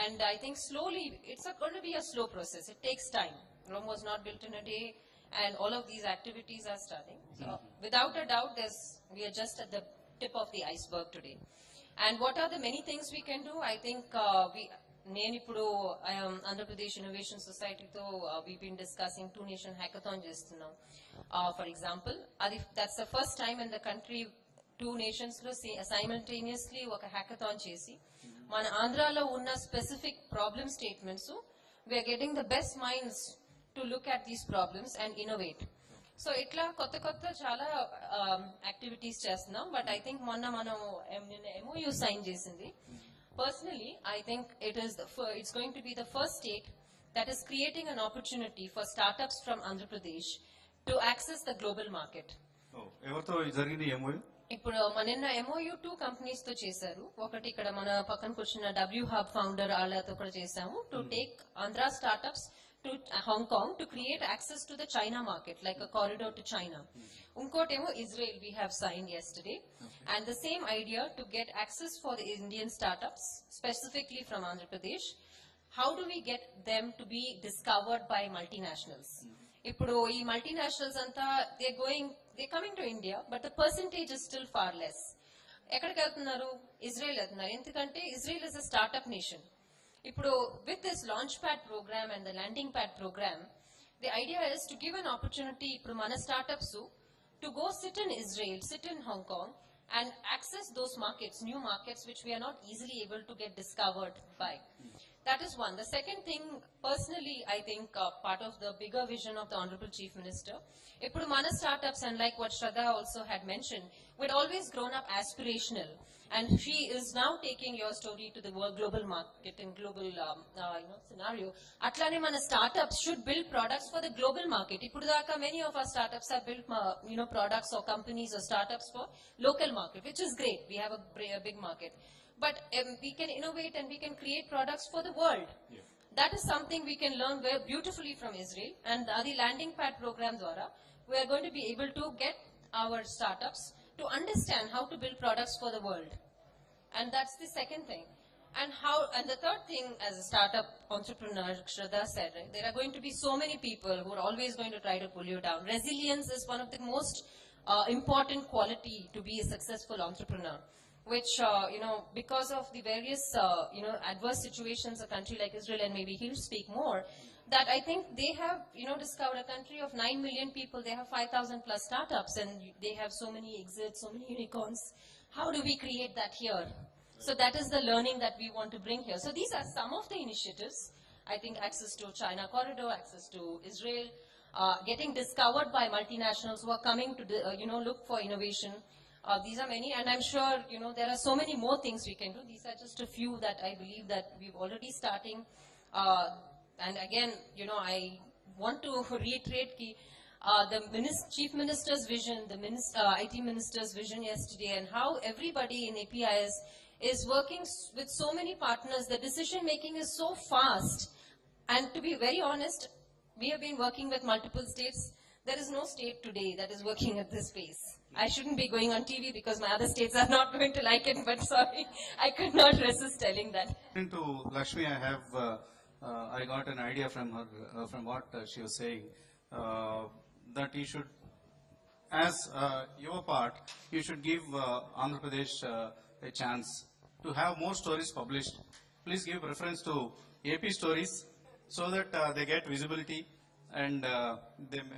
Speaker 6: And I think slowly, it's going to be a slow process. It takes time. Rome was not built in a day, and all of these activities are starting. So without a doubt, there's, we are just at the tip of the iceberg today. And what are the many things we can do? I think uh, we, నేను ఇప్పుడు Andhra Pradesh innovation సొసైటీతో we been discussing two nation hackathon చేస్తున్నాం for example అది that's the first time in the country two nations లో simultaneously ఒక hackathon చేసి మన ఆంధ్రాలో ఉన్న specific problem statements we are getting the best minds to look at these problems and innovate so ఇట్లా కొత్త కొత్త చాలా యాక్టివిటీస్ చేస్తున్నాం. బట్ ఐ థింక్ మొన్న మనం ఎంఓయూ సైన్ చేసింది. Personally I think it is it's going to be the first state that is creating an opportunity for startups from Andhra Pradesh to access the global market.
Speaker 2: ఓ, ఎవరితో జరిగింది MoU
Speaker 6: ఇప్పుడు నిన్న MoU two కంపెనీస్తో చేశారు. ఒకటి ఇక్కడ మన పక్కన కూర్చున్న డబ్ల్యూ హబ్ ఫౌండర్ వాళ్ళతో కూడా చేశాము. To take Andhra startups to Hong Kong to create access to the China market like a corridor to China ఇంకోటేమో Israel we have sign yesterday and the same idea to get access for the Indian startups specifically from Andhra Pradesh how do we get them to be discovered by multinationals ఇప్పుడు ఈ multinationals అంతా they going they coming to India but the percentage is still far less ఎక్కడికి వెళ్తున్నారు Israel వెళ్తున్నారు ఎందుకంటే Israel is a startup nation ఇప్పుడు with this launch pad programme and the landing pad programme the idea is to give an opportunity ఇప్పుడు మన startups to go sit in Israel, sit in Hong Kong, and access those markets, new markets, which we are not easily able to get discovered by. That is one. The second thing, personally, I think uh, part of the bigger vision of the Honorable Chief Minister, ఇప్పుడు మన startups, and like what Shraddha also had mentioned, we'd always grown up aspirational. And she is now taking your story to the world global market and global um, uh, you know, scenario. అట్లానే మన startups should build products for the global market. ఇప్పుడు దాకా many of our startups have built uh, you know, products or companies or startups for local market, which is great. We have a, bra- a big market. But um, we can innovate and we can create products for the world. That is something we can learn very beautifully from Israel. And the landing pad program Dwara, we are going to be able to get our startups to understand how to build products for the world. And that's the second thing. And how, and the third thing as a startup entrepreneur, Shraddha said, right, there are going to be so many people who are always going to try to pull you down. Resilience is one of the most uh, important quality to be a successful entrepreneur. Which, uh, you know, because of the various, uh, you know, adverse situations a country like Israel, and maybe he'll speak more, that I think they have, you know, discovered a country of 9 million people, they have 5,000 plus startups, and they have so many exits, so many *laughs* unicorns. How do we create that here? So that is the learning that we want to bring here. So these are some of the initiatives. I think access to China corridor, access to Israel, uh, getting discovered by multinationals who are coming to, the, uh, you know, look for innovation. Uh, these are many, and I'm sure, you know, there are so many more things we can do. These are just a few that I believe that we've already starting. Uh, and again, you know, I want to *laughs* reiterate ki, uh, the minis- chief minister's vision, the minis- uh, IT minister's vision yesterday, and how everybody in APIS is working with so many partners. The decision making is so fast. And to be very honest, we have been working with multiple states. There is no state today that is working at this pace. I shouldn't be going on TV because my other states are not going to like it, but sorry, I could not resist telling that.
Speaker 2: to Lakshmi, I have, uh, uh, I got an idea from her, uh, from what uh, she was saying, uh, that you should, as uh, your part, you should give Andhra Pradesh a chance to have more stories published. Please give reference to AP stories so that they get visibility and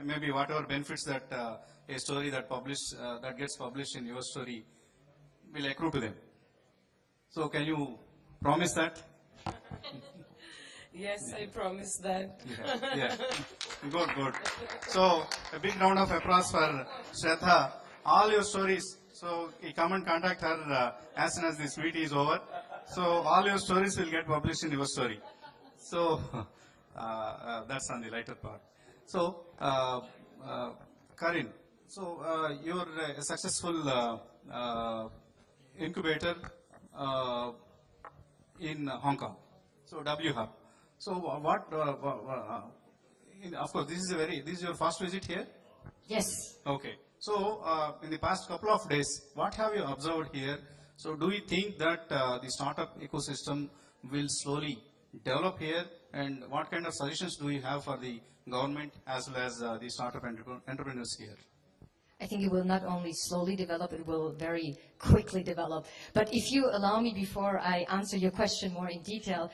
Speaker 2: maybe whatever benefits that a story that publish, uh, that gets published in your story will accrue to them. So can you promise that? *laughs*
Speaker 3: Yes, I promise that.
Speaker 2: Yeah, yeah. *laughs* Good, good. So, a big round of applause for Shraddha. All your stories. So, come and contact her uh, as soon as this meet is over. So, all your stories will get published in your story. So, *laughs* uh, uh, that's on the lighter part. So, uh, uh, Karin, so uh, you're a successful uh, uh, incubator uh, in Hong Kong. So W Hub. So what? Uh, uh, in, of course, this is a very. This is your first visit here.
Speaker 6: Yes.
Speaker 2: Okay. So uh, in the past couple of days, what have you observed here? So do you think that uh, the startup ecosystem will slowly develop here, and what kind of suggestions do you have for the government as well as uh, the startup entrepreneurs here?
Speaker 7: I think it will not only slowly develop, it will very quickly develop. But if you allow me before I answer your question more in detail,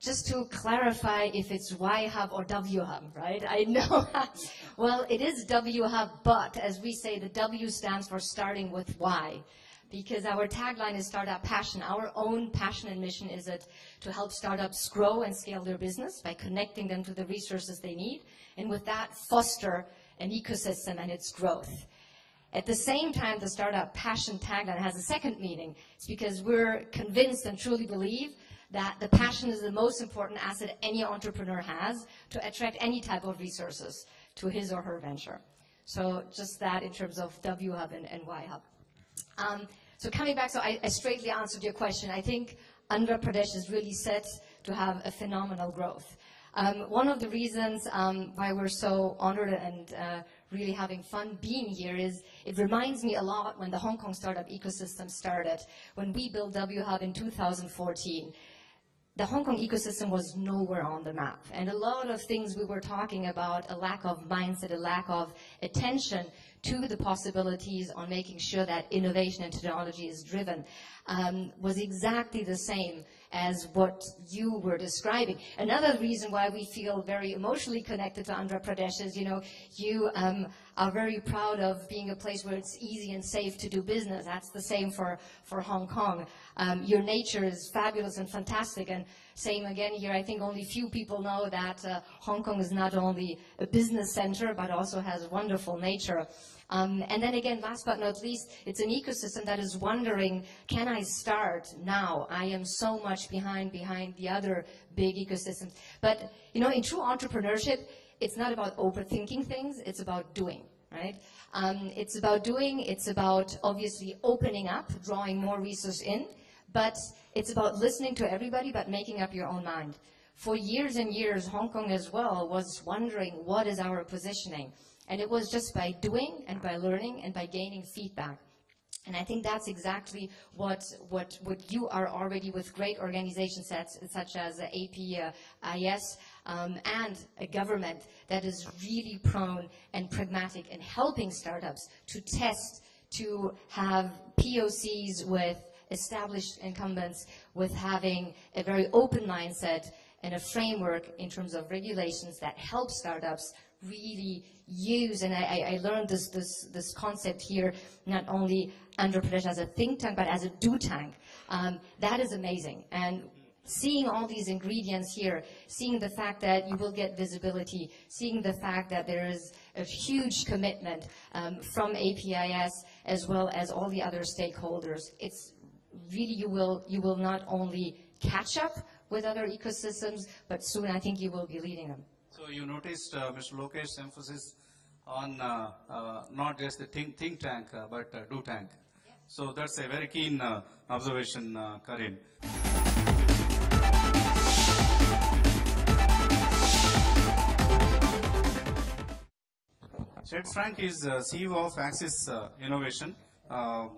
Speaker 7: just to clarify if it's Y hub or W hub, right? I know. *laughs* well, it is W hub, but as we say, the W stands for starting with Y. Because our tagline is Startup Passion. Our own passion and mission is it to help startups grow and scale their business by connecting them to the resources they need, and with that, foster an ecosystem and its growth. At the same time, the startup passion tagline has a second meaning. It's because we're convinced and truly believe that the passion is the most important asset any entrepreneur has to attract any type of resources to his or her venture. So just that in terms of W Hub and, and Y Hub. Um, so coming back, so I, I straightly answered your question. I think Andhra Pradesh is really set to have a phenomenal growth. Um, one of the reasons um, why we're so honored and uh, really having fun being here is it reminds me a lot when the Hong Kong startup ecosystem started, when we built W Hub in 2014 the Hong Kong ecosystem was nowhere on the map. And a lot of things we were talking about, a lack of mindset, a lack of attention to the possibilities on making sure that innovation and technology is driven, um, was exactly the same as what you were describing. Another reason why we feel very emotionally connected to Andhra Pradesh is, you know, you um, are very proud of being a place where it's easy and safe to do business. That's the same for, for Hong Kong. Um, your nature is fabulous and fantastic. And same again here, I think only few people know that uh, Hong Kong is not only a business center, but also has wonderful nature. Um, and then again, last but not least, it's an ecosystem that is wondering, can I start now? I am so much behind, behind the other big ecosystems. But, you know, in true entrepreneurship, it's not about overthinking things, it's about doing, right? Um, it's about doing, it's about obviously opening up, drawing more resources in, but it's about listening to everybody, but making up your own mind. For years and years, Hong Kong as well was wondering what is our positioning. And it was just by doing and by learning and by gaining feedback. And I think that's exactly what, what, what you are already with great organizations such, such as APIS um, and a government that is really prone and pragmatic in helping startups to test, to have POCs with established incumbents, with having a very open mindset and a framework in terms of regulations that help startups really use, and I, I learned this, this, this concept here, not only Andhra Pradesh as a think tank, but as a do tank. Um, that is amazing. And seeing all these ingredients here, seeing the fact that you will get visibility, seeing the fact that there is a huge commitment um, from APIS as well as all the other stakeholders, it's really you will, you will not only catch up with other ecosystems, but soon I think you will be leading them.
Speaker 2: So you noticed uh, Mr. Lokesh's emphasis on uh, uh, not just the think, think tank, uh, but uh, do tank. So that's a very keen uh, observation, uh, Karin. Shed Frank is uh, CEO of Axis uh, Innovation. Uh,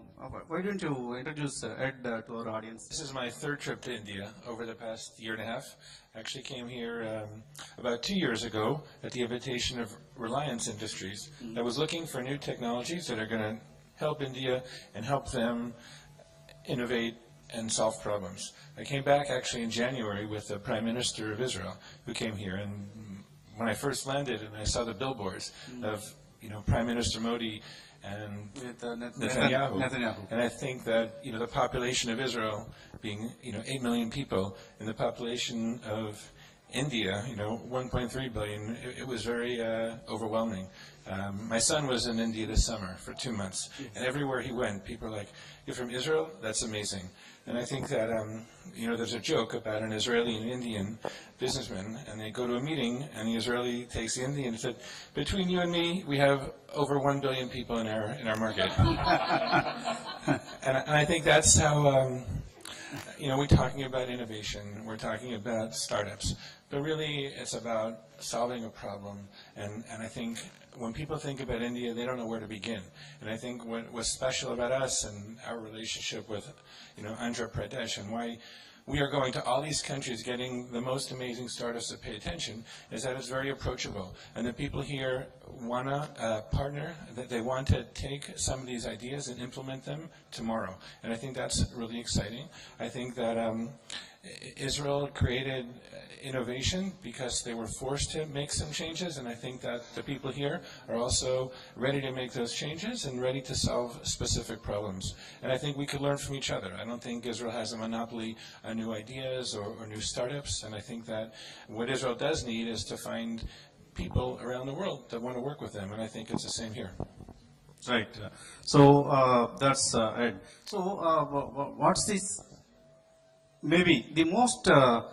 Speaker 2: why don't you introduce uh, Ed uh, to our audience?
Speaker 8: This is my third trip to India over the past year and a half. I actually came here um, about two years ago at the invitation of Reliance Industries. I was looking for new technologies that are going to help India and help them innovate and solve problems. I came back actually in January with the Prime Minister of Israel who came here and when I first landed and I saw the billboards of you know Prime Minister Modi and
Speaker 2: With uh, Net-
Speaker 8: Netanyahu.
Speaker 2: Netanyahu.
Speaker 8: And I think that you know the population of Israel being you know eight million people, and the population of India, you know 1.3 billion, it, it was very uh, overwhelming. Um, my son was in India this summer for two months, and everywhere he went, people were like, "You're from Israel? That's amazing." And I think that um, you know there's a joke about an Israeli and Indian businessman, and they go to a meeting, and the Israeli takes the Indian and said, "Between you and me, we have over one billion people in our in our market." and, I- and I think that's how, um, you know, we're talking about innovation, we're talking about startups, but really it's about solving a problem. And, and I think when people think about India, they don't know where to begin. And I think what, what's special about us and our relationship with, you know, Andhra Pradesh and why we are going to all these countries getting the most amazing startups to pay attention is that it's very approachable. And the people here want to uh, partner, that they want to take some of these ideas and implement them tomorrow. And I think that's really exciting. I think that um, Israel created uh, innovation because they were forced to make some changes, and I think that the people here are also ready to make those changes and ready to solve specific problems. And I think we could learn from each other. I don't think Israel has a monopoly on new ideas or, or new startups, and I think that what Israel does need is to find people around the world that want to work with them, and I think it's the same here.
Speaker 2: Right. So uh, that's uh, Ed. So uh, wha- wha- what's this? Maybe the most uh,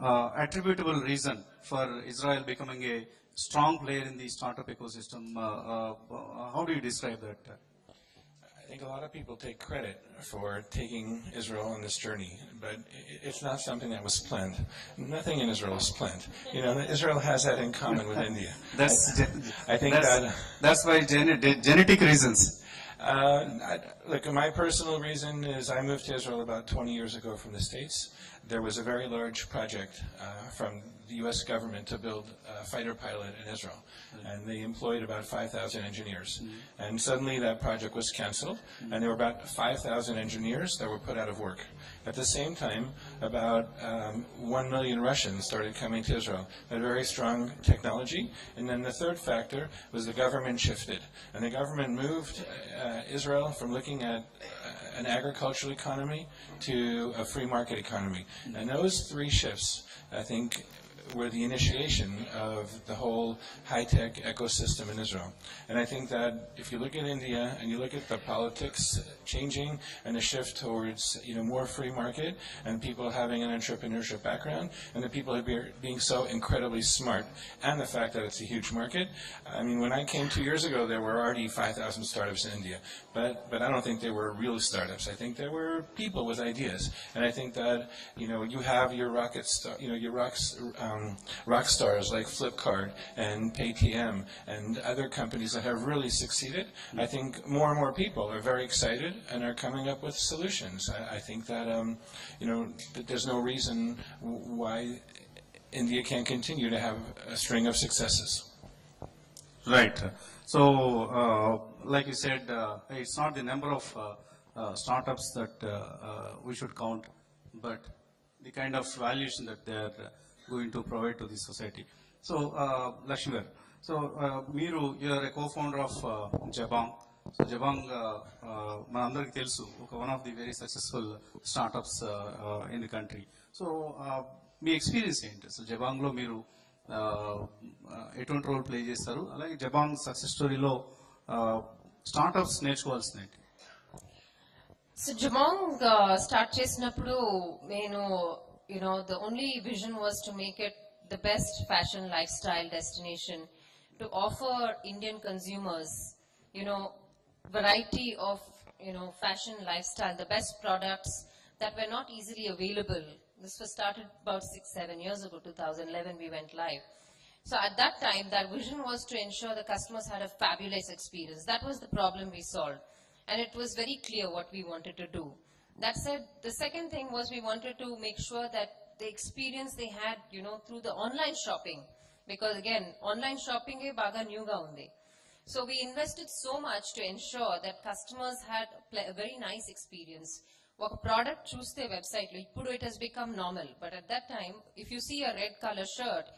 Speaker 2: uh, attributable reason for Israel becoming a strong player in the startup ecosystem. Uh, uh, how do you describe that?
Speaker 8: I think a lot of people take credit for taking Israel on this journey, but it's not something that was planned. Nothing in Israel is planned. You know, Israel has that in common with *laughs* India.
Speaker 2: That's
Speaker 8: I, I think
Speaker 2: that's,
Speaker 8: that.
Speaker 2: that's why gen- genetic reasons.
Speaker 8: Uh, I, look, my personal reason is I moved to Israel about 20 years ago from the States. There was a very large project uh, from the U.S. government to build a fighter pilot in Israel, and they employed about 5,000 engineers. And suddenly that project was canceled, and there were about 5,000 engineers that were put out of work. At the same time, about um, 1 million Russians started coming to Israel. Had very strong technology. And then the third factor was the government shifted. And the government moved uh, Israel from looking at uh, an agricultural economy to a free market economy. And those three shifts, I think, were the initiation of the whole high-tech ecosystem in Israel. And I think that if you look at India and you look at the politics changing and the shift towards you know more free market and people having an entrepreneurship background and the people be, being so incredibly smart and the fact that it's a huge market. I mean, when I came two years ago, there were already 5,000 startups in India, but but I don't think they were real startups. I think there were people with ideas, and I think that you know you have your rocket you know your rocks. Um, rock stars like Flipkart and Paytm and other companies that have really succeeded. I think more and more people are very excited and are coming up with solutions. I, I think that um, you know that there's no reason why India can't continue to have a string of successes.
Speaker 2: Right. So, uh, like you said, uh, it's not the number of uh, uh, startups that uh, uh, we should count, but the kind of valuation that they are uh, going to provide to the society. So, uh, Lakshmir, so uh, మీరు you are a co founder of Jabong so Jabong మనందరికీ తెలుసు ఒక one of the very successful startups in the country so me experience ఏంటి? So జబాంగ్లో మీరు uh, uh, ఎటువంటి role play చేస్తారు? అలాగే జబాంగ్ సక్సెస్ స్టోరీలో స్టార్ట్అప్స్ నేర్చుకోవాల్సిన
Speaker 6: సో జబాంగ్ స్టార్ట్ చేసినప్పుడు నేను you know, the only vision was to make it the best fashion lifestyle destination to offer Indian consumers, you know, variety of, you know, fashion lifestyle, the best products that were not easily available. This was started about six, seven years ago, 2011 we went live. So at that time, that vision was to ensure the customers had a fabulous experience. That was the problem we solved. And it was very clear what we wanted to do. That said, the second thing was we wanted to make sure that the experience they had, you know, through the online shopping, because again, online shopping is baga new ga undi. So we invested so much to ensure that customers had a ple- a very nice experience. ఒక product చూస్తే website లో ఇప్పుడు it has become normal but at that time if you see a red colour shirt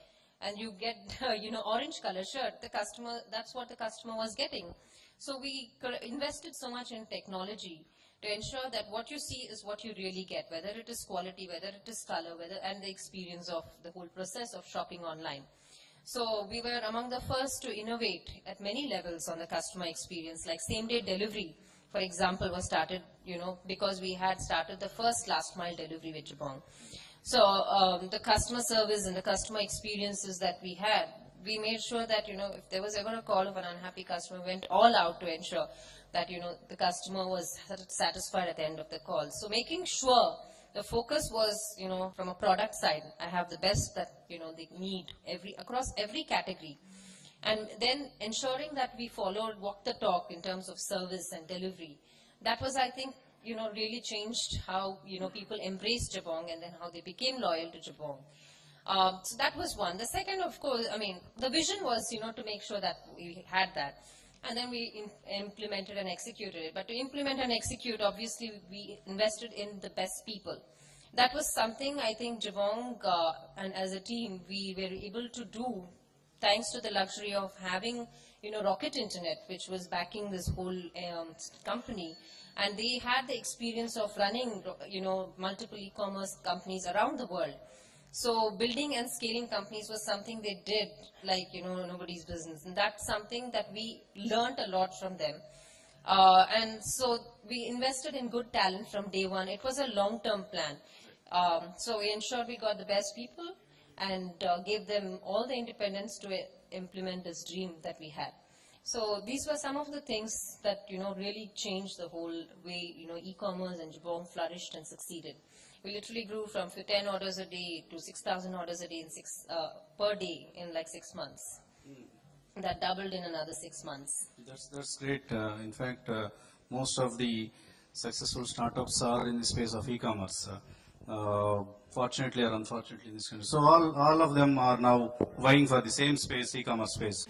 Speaker 6: and you get *laughs* you know orange color shirt the customer that's what the customer was getting so we co- invested so much in technology to ensure that what you see is what you really get whether it is quality whether it is color whether and the experience of the whole process of shopping online so we were among the first to innovate at many levels on the customer experience, like same day delivery, for example, was started, you know, because we had started the first last mile delivery with Jabong. So um, the customer service and the customer experiences that we had, we made sure that, you know, if there was ever a call of an unhappy customer, we went all out to ensure that, you know, the customer was satisfied at the end of the call. So making sure the focus was, you know, from a product side, I have the best that, you know, they need every, across every category. And then ensuring that we followed walk the talk in terms of service and delivery. That was, I think, you know, really changed how, you know, people embraced Jabong and then how they became loyal to Jabong. Um, so that was one. The second, of course, I mean, the vision was, you know, to make sure that we had that. And then we implemented and executed it. But to implement and execute, obviously, we invested in the best people. That was something I think Jabong uh, and as a team, we were able to do thanks to the luxury of having, you know, Rocket Internet, which was backing this whole um, company. And they had the experience of running, you know, multiple e-commerce companies around the world. So building and scaling companies was something they did like, you know, nobody's business. And that's something that we learned a lot from them. Uh, and so we invested in good talent from day one. It was a long-term plan. Um, so we ensured we got the best people and uh, gave them all the independence to implement this dream that we had. So these were some of the things that, you know, really changed the whole way, you know, e-commerce and Jabong flourished and succeeded. We literally grew from 10 orders a day to 6,000 orders a day in six, uh, per day in like six months. That doubled in another six months.
Speaker 2: That's, that's great. Uh, in fact, uh, most of the successful startups are in the space of e-commerce. Uh, uh, fortunately or unfortunately in this country. So all, all of them are now vying for the same space, e-commerce space.